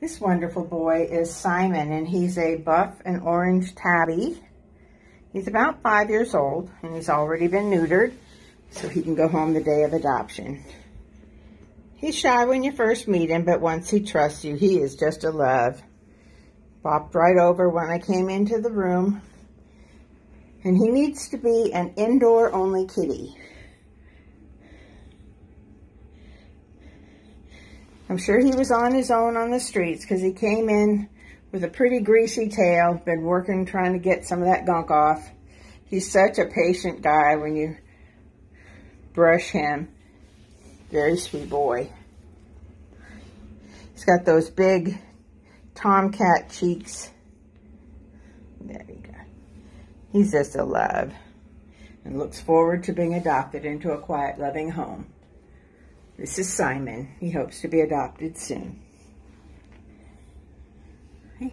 This wonderful boy is Simon, and he's a buff and orange tabby. He's about five years old, and he's already been neutered, so he can go home the day of adoption. He's shy when you first meet him, but once he trusts you, he is just a love. Bopped right over when I came into the room, and he needs to be an indoor-only kitty. I'm sure he was on his own on the streets because he came in with a pretty greasy tail, been working trying to get some of that gunk off. He's such a patient guy when you brush him. Very sweet boy. He's got those big tomcat cheeks. There you go. He's just a love and looks forward to being adopted into a quiet, loving home. This is Simon. He hopes to be adopted soon. Hey.